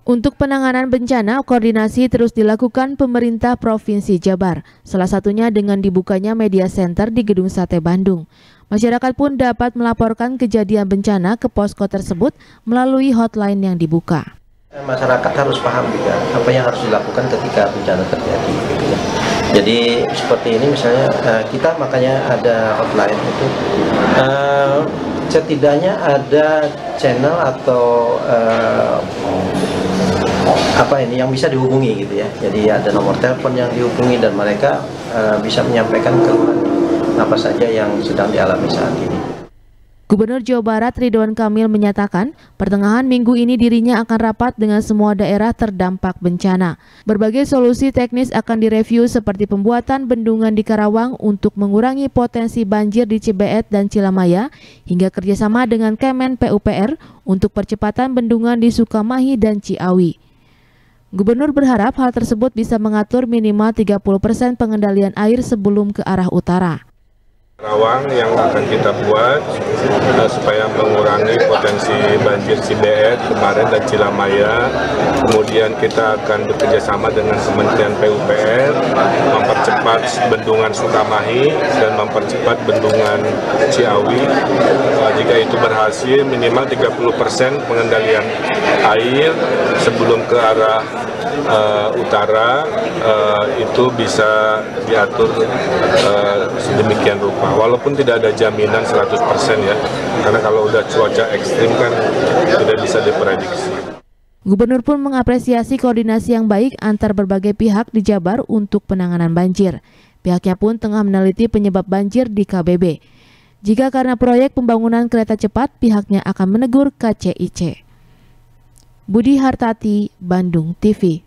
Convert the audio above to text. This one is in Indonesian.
Untuk penanganan bencana, koordinasi terus dilakukan pemerintah Provinsi Jabar, salah satunya dengan dibukanya media center di Gedung Sate Bandung. Masyarakat pun dapat melaporkan kejadian bencana ke posko tersebut melalui hotline yang dibuka. Masyarakat harus paham juga apa yang harus dilakukan ketika bencana terjadi. Gitu ya. Jadi seperti ini misalnya eh, kita makanya ada hotline itu uh, setidaknya ada channel atau uh, apa ini yang bisa dihubungi gitu ya. Jadi ada nomor telepon yang dihubungi dan mereka uh, bisa menyampaikan keluhan apa saja yang sedang dialami saat ini. Gubernur Jawa Barat Ridwan Kamil menyatakan, pertengahan minggu ini dirinya akan rapat dengan semua daerah terdampak bencana. Berbagai solusi teknis akan direview seperti pembuatan bendungan di Karawang untuk mengurangi potensi banjir di Cibeet dan Cilamaya, hingga kerjasama dengan Kemen PUPR untuk percepatan bendungan di Sukamahi dan Ciawi. Gubernur berharap hal tersebut bisa mengatur minimal 30 persen pengendalian air sebelum ke arah utara. Rawang yang akan kita buat uh, supaya mengurangi potensi banjir Cibeet kemarin dan Cilamaya. Kemudian kita akan bekerjasama dengan Kementerian PUPR mempercepat bendungan Sukamahi dan mempercepat bendungan Ciawi. Uh, jika itu berhasil minimal 30 persen pengendalian air sebelum ke arah uh, utara uh, itu bisa diatur uh, sedemikian rupa walaupun tidak ada jaminan 100% ya karena kalau udah cuaca ekstrim kan tidak bisa diprediksi Gubernur pun mengapresiasi koordinasi yang baik antar berbagai pihak di Jabar untuk penanganan banjir. Pihaknya pun tengah meneliti penyebab banjir di KBB. Jika karena proyek pembangunan kereta cepat, pihaknya akan menegur KCIC. Budi Hartati, Bandung TV